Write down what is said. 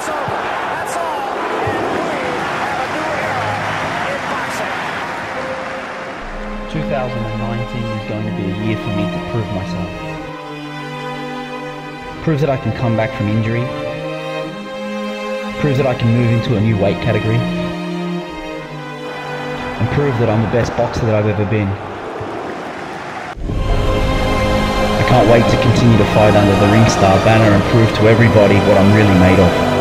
That's over. That's all. And we have a new era in boxing. 2019 is going to be a year for me to prove myself. Prove that I can come back from injury. Prove that I can move into a new weight category. And prove that I'm the best boxer that I've ever been. I can't wait to continue to fight under the Ringstar banner and prove to everybody what I'm really made of.